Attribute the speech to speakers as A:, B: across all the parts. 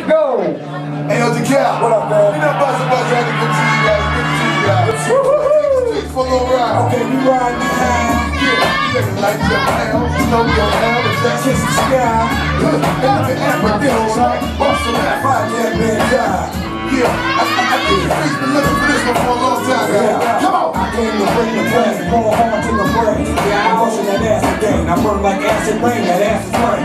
A: ready, go.
B: Hey, yo, DeCal.
C: What up, man?
B: We not busting about you. Good to see you guys. Good to see you guys. Let's take the streets for a little ride.
C: Okay, we ride now.
B: Yeah, you niggas like your hell. You know we don't have a jack.
C: Kiss the sky.
B: Look, and look at Africans, right? Bustle that.
C: Fight that man die.
B: Yeah, I, I, I think the streets been looking for this one for a long time, guys. Come on.
C: I came to bring the flame, pour hard to the brain. I'm pushing that ass again. I burn like acid rain, that ass is rain.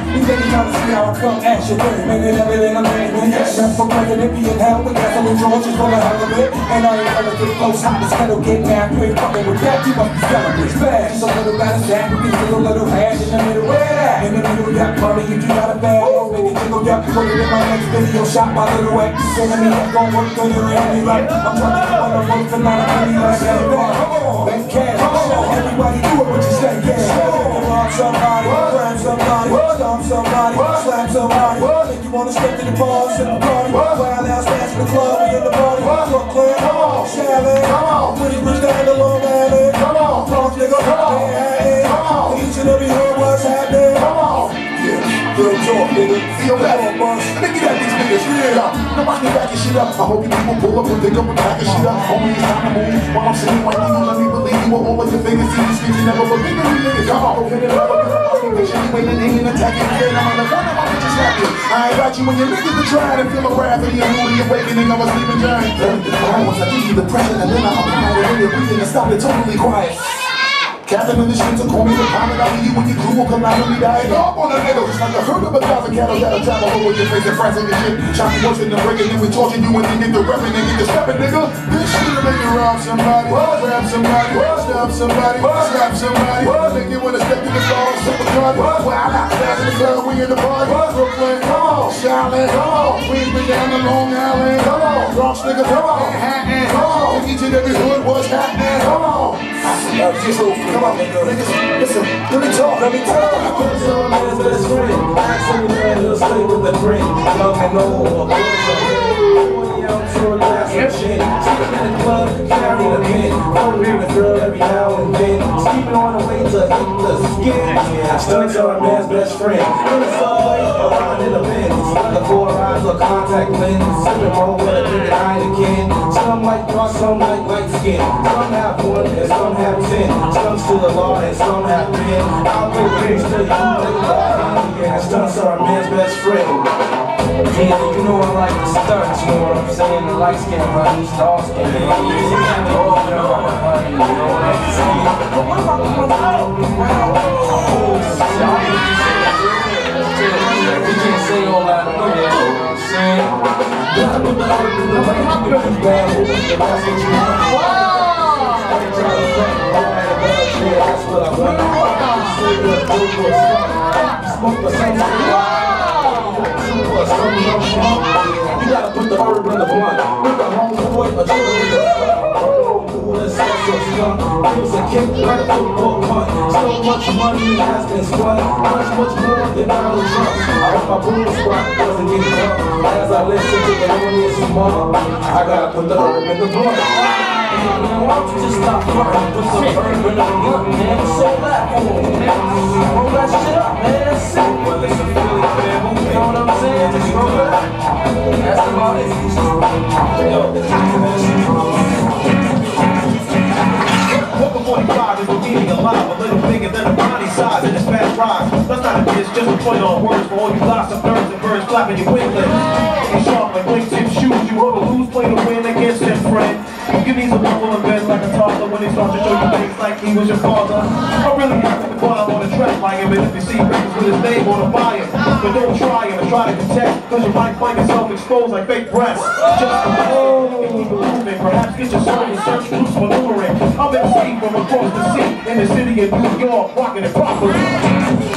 C: These ladies trying to see how I come action rain. Making everything I'm naming. Yes, that's for president, being hell with gasoline George is for the hell of it. And I ain't ever get close, hot as kettle, get mad. You ain't fucking with that, you must be selling fast. Just a little bit of sack, we get a little hash in the middle. Where that? In the middle, yeah, mommy, if you got a bad old baby, jingle, yeah, put it in my next video. Shot my little sending me that gon' work good and me right. I'm trying to get on the road for not a penny like that. Come on, let's cash. Everybody do it what you say, yeah. Rob somebody, grab somebody, stomp somebody, slap somebody. Think you wanna step to the bar, sip the party. Wild out, smash in the club, we in the party. Brooklyn, come on, Chalet, come on. Pretty rich down the Long Island, come on. Bronx nigga, come on. Come on. Each and every hood, what's happening? Come on. Yeah, real talk, nigga. Feel that on,
B: niggas, yeah. Now I can back your shit up. I hope you people pull up and think and back your shit up. Homie, it's time to move. While I'm sitting right here, let me believe you with all of your fingers in the. You never believe in me, niggas. Come on, hit it up. Attacking, then I'm the one of my bitches. I ain't got you when your niggas are trying to feel my wrath and your moody awakening. I was sleeping giant. I was you the pressure and then I applied it. And breathing and stop it totally quiet. Captain in the streets will call me the common out of you when your crew will come out and be dying up on the nigga. Just like the herd of a thousand cattle that'll travel over your face and and your shit. Shot you once in the break and then we torture you when you get the repping and get the stepping, nigga. This shit'll make you rob somebody, grab somebody, stab somebody, slap somebody. Make you wanna step in the stall, super gun. Wild out, fast in the club, we in the party. Brooklyn, come on, Charlotte, come on. Been down the Long Island, come on. Bronx nigga, come on. Manhattan, come on. Each and every hood, what's happening, come on.
C: Uh, just come on.
B: Niggas, listen, let me talk, let me talk.
D: Put some man's best friend. Ask man who'll stay with the friend. I love and know. Boy, I'm sure that's some shit. Sleep in the club, carry the pin. Phone ring the girl every now and then. Sleeping on the way to hit the skin. Stunts are a man's best friend. In the subway, around in the Benz. The four eyes or contact lens. Sipping more Dark, some like light skin. Some have one and some have ten. Some to the law and some have men. I'll go things to you. Yeah, stunts are a man's best friend. Yeah, you know I like the stunts, you know what I'm saying? The light skin, honey, dark skin. Know, honey, you know what I'm saying? You gotta put the herb in the blunt. With the homeboy, a jewelry. Let's also skunk. Gives a kick football punt. So much money has been spun. Much, much more than Donald Trump. I hope my boom spot doesn't get drunk. As I listen to the Lonius Small, I gotta put the herb in the blunt. Man, why don't you just stop frontin'? Put some herb in the blunt, man. So that, come on, man. Roll that shit up, man. That's it. Well, it's a Philly family. You know what I'm saying? Just roll it up. That's about it. Yo,
E: alive, a little bigger than a body size and it's fast rise. That's not a diss, just a play on words for all you gossip nerds and birds flapping your wing lips. Looking sharp like wingtip shoes, you wanna lose, play to win against him, friend. You give these a bubble of bed like a toddler when he starts to show you things like he was your father. I really have to climb on a track like him, and if you see records with his name on the fire, but don't try him and try to contest, cause you might find yourself exposed like fake breasts. Just a and keep moving, perhaps get your soul and search loose maneuvering. I'm MC from across the sea in the city of New York, rocking it properly.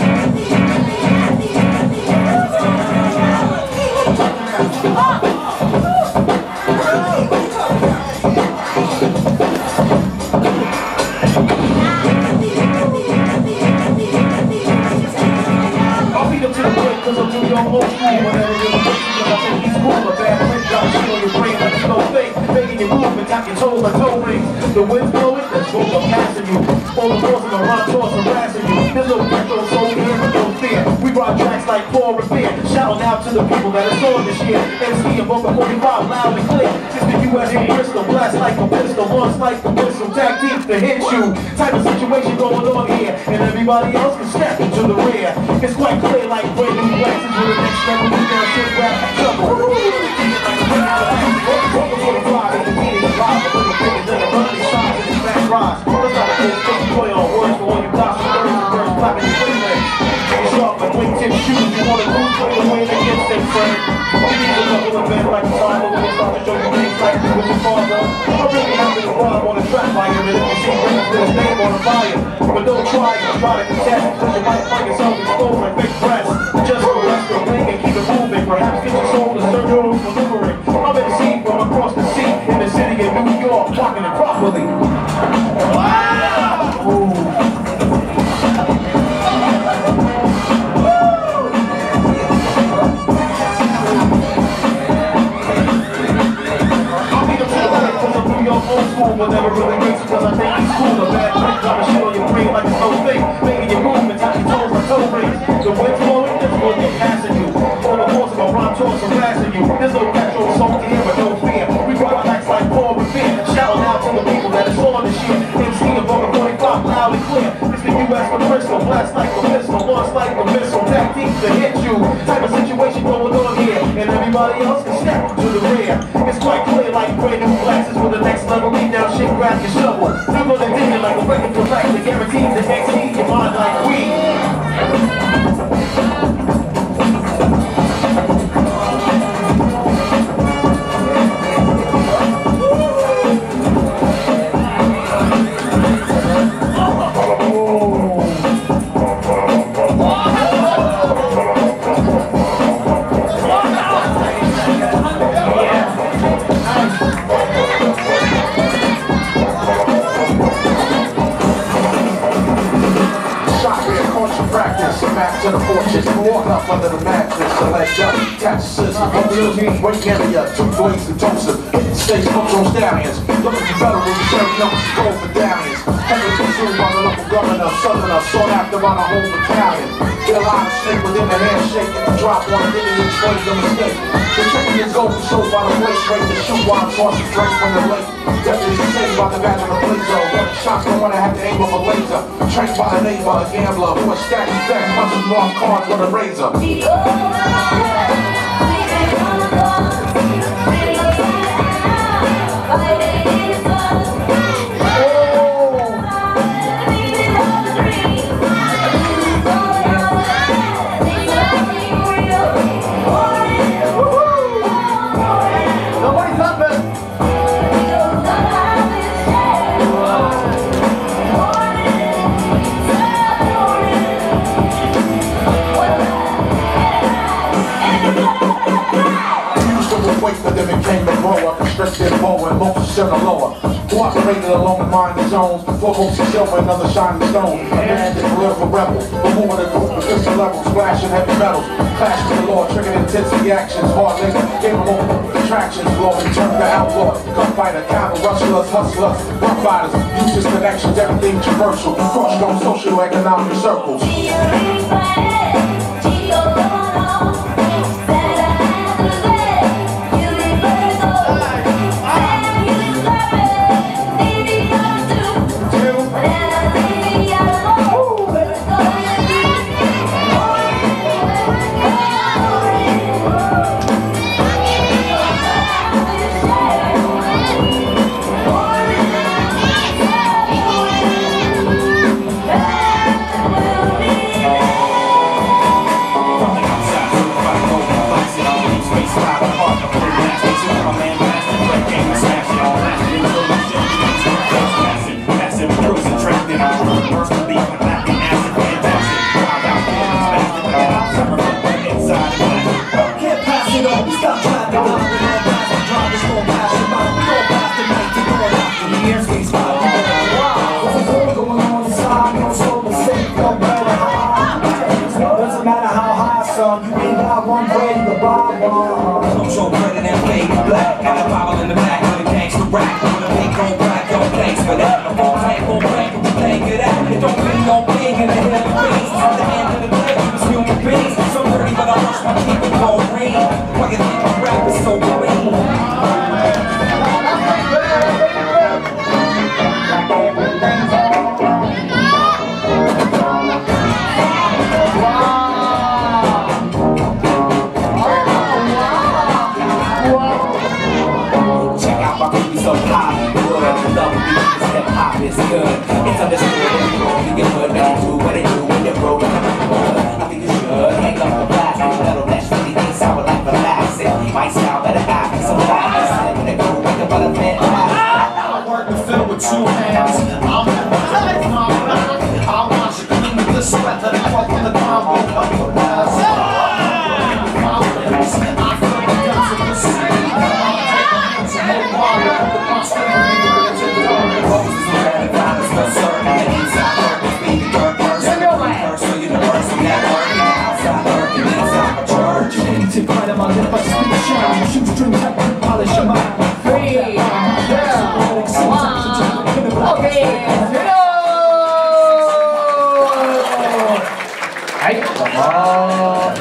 E: Cause I'm New York old school. You're the person, I think he's cool. A bad print drop shit on your brain like a slow thing. Making your movement, got toes like toe rings. The wind's blowing, that's both I'm passing you. All the force of my run toss harassing you. There's no petrol, so here, but no fear. We rock tracks like Paul Revere. Shouting out to the people that are on this year. MC and Boca 45 loud and clear. The US from Bristol, blast like a pistol, launch like a missile, tag team to hit you. Type of situation going on here, and everybody else can step into the rear. It's quite clear like brand new glasses with the next level. We down shit rap trouble. A than a running size in this rise. Get fake play on words for all you gossip, birds and birds. Sharp like wingtip shoes, you wanna lose, play the way against them, friend. You need to level the bed like a but when it's time to show you things like you with your father. I'm really happy to rhyme on the track by your rhythm, you see, bring up his name on the fire. But don't try it, try to contest, cause you might find yourself exposed like big breasts. Just go rest the wing and keep it moving, perhaps get your soul to search your own delivery. Like it's no thing. Making your movements, you toes my toe rings. The wind's blowing, this will get passing you. On the course of a rhyme toss harassing you. There's no petrol, so here, but no fear. We rock acts like Paul Revere. Shouting out to the people that that is on this shit. MC above a 45 loud and clear. It's the US from Bristol, blast like a pistol, launch like a missile. Tag teams to hit you. Type of situation going on everybody else can step to the rear. It's quite clear like new glasses with the next level. Lead down shit, grab your shovel. You're gonna dig it like a record collector. Guaranteed to exceed your mind like we.
F: Mattress, I go, catch scissors, two blades and hit the stage, stallions, looking for better you. serve numbers, go medallions, heavily consumed by the local governor, southerner, sought after by the whole battalion, get a lot of within the handshake, if you drop one, you explain the mistake, the chicken is over, show by the waist rate, the shoe while I'm tossing straight from the lake, deputy saved by the back of the shot, don't wanna have to aim with a laser, trained by a neighbor, a gambler, was stacking back, punching long cards with a razor. And most center lower. Cooperated along the mining zones, foremost himself another shining stone. A man that political rebel, but more than group of pistol levels, splashing heavy metals. Clash with the law, triggered intense reactions, hard labor, gave him multiple contractions, law he turned to outlaw, gunfighter, counter rustlers, hustlers, rough riders, use his connections, everything traversal, crushed on social economic circles.
G: Don't show better than fade black. Got a bottle in the back with a gangster rap. 아. So
A: hands.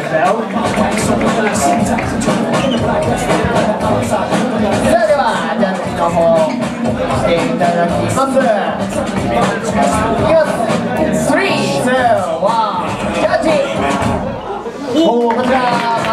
H: の方しおおこちら。